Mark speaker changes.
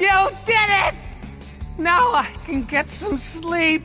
Speaker 1: You did it! Now I can get some sleep.